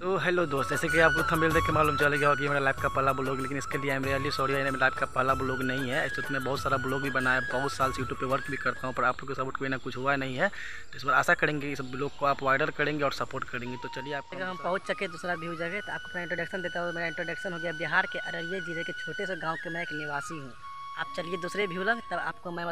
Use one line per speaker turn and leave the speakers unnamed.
तो हेलो दोस्त, जैसे कि आपको थंबनेल देख के मालूम चल गया कि मेरा लाइफ का पहला ब्लॉग लेकिन इसके लिए आई एम रियली सॉरी मेरा लाइफ का पहला ब्लॉग नहीं है। ऐसे तो मैं बहुत सारा ब्लॉग भी बनाया, बहुत साल से यूट्यूब पे वर्क भी करता हूँ, पर आप लोग के सपोर्ट कोई ना कुछ हुआ नहीं है। तो इस बार आशा करेंगे कि ब्लॉग को आप वायरल करेंगे और सपोर्ट करेंगे। तो चलिए आप
अगर हम पहुँच सके दूसरा व्यू जगह तो आपको अपना इंट्रोडक्शन देता हूँ। मेरा इंट्रोडक्शन हो गया बिहार के अररिया ज़िले के छोटे से गाँव के मैं एक निवासी हूँ। आप चलिए दूसरे व्यू लग तब आपको मैं